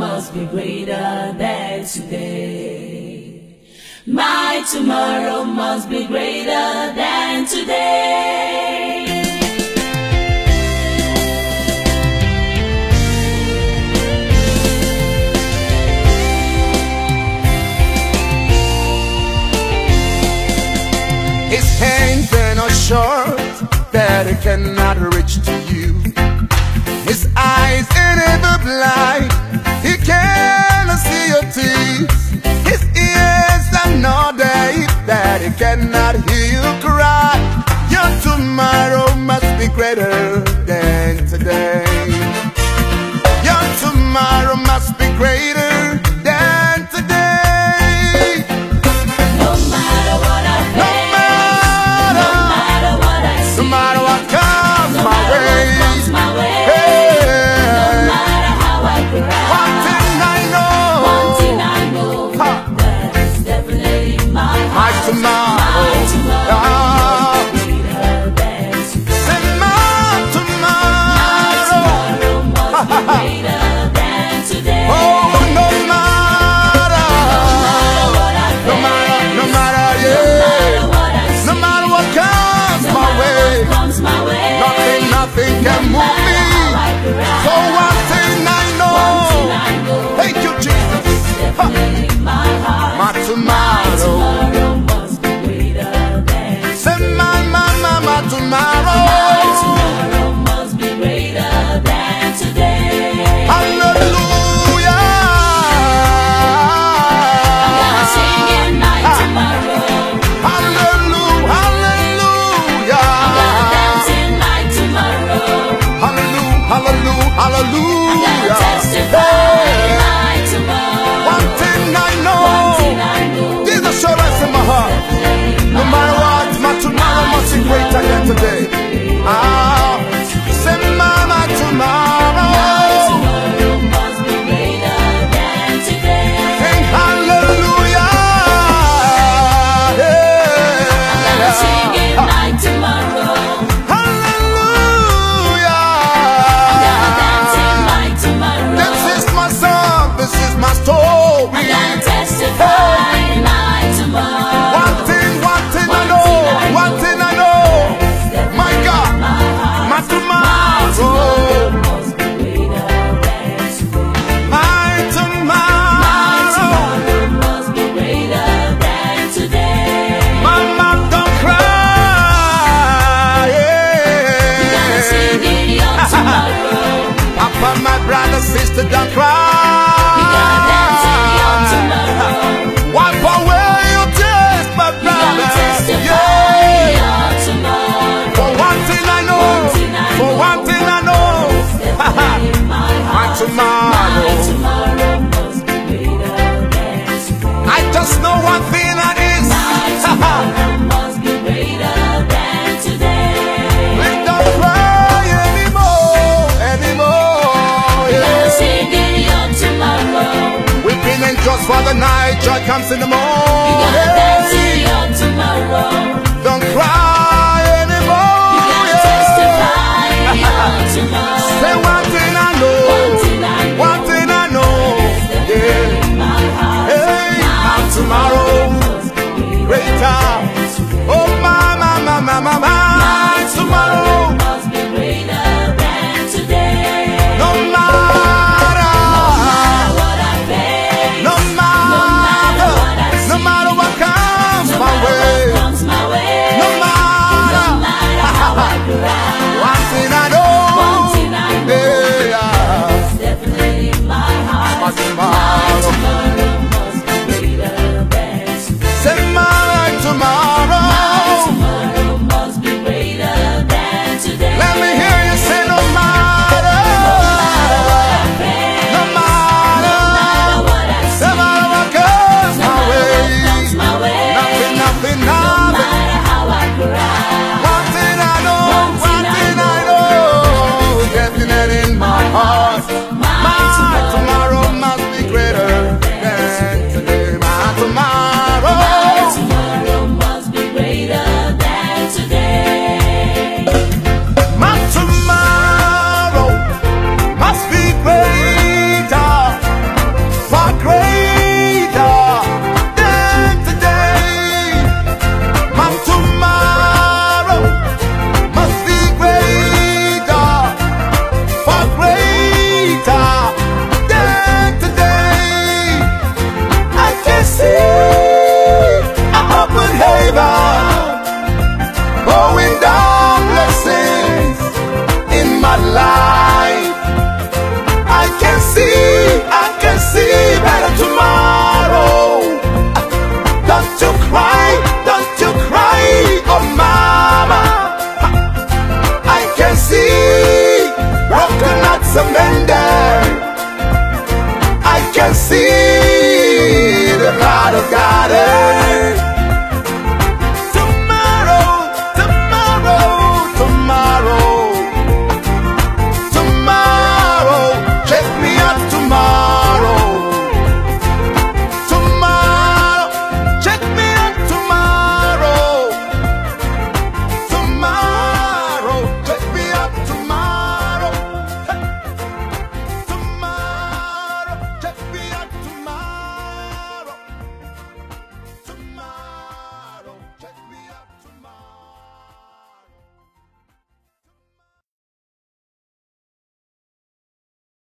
must be greater than today. My tomorrow must be greater than today. His hands are not short that it cannot reach to you. His eyes are never blind. I cannot hear you cry. today. comes in the morning.